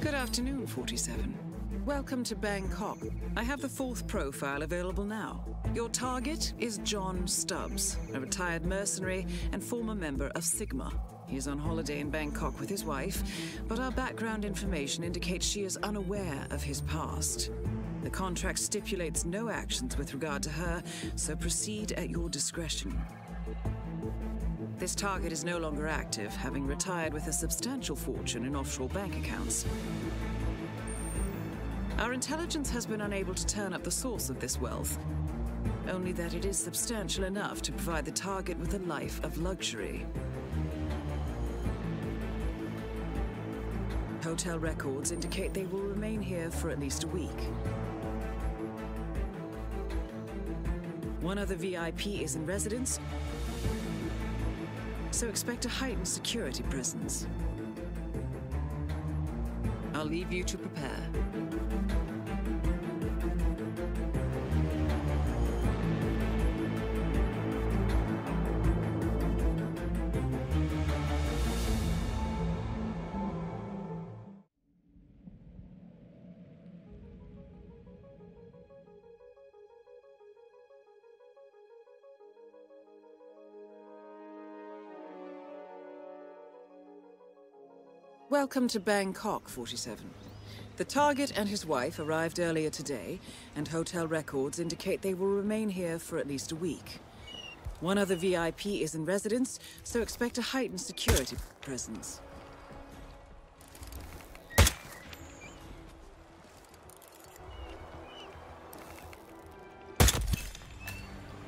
Good afternoon, 47. Welcome to Bangkok. I have the fourth profile available now. Your target is John Stubbs, a retired mercenary and former member of Sigma. He's on holiday in Bangkok with his wife, but our background information indicates she is unaware of his past. The contract stipulates no actions with regard to her, so proceed at your discretion. This target is no longer active, having retired with a substantial fortune in offshore bank accounts. Our intelligence has been unable to turn up the source of this wealth, only that it is substantial enough to provide the target with a life of luxury. Hotel records indicate they will remain here for at least a week. One other VIP is in residence, so expect a heightened security presence. I'll leave you to prepare. Welcome to Bangkok, 47. The target and his wife arrived earlier today, and hotel records indicate they will remain here for at least a week. One other VIP is in residence, so expect a heightened security presence.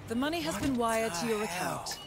The money has been wired to your account.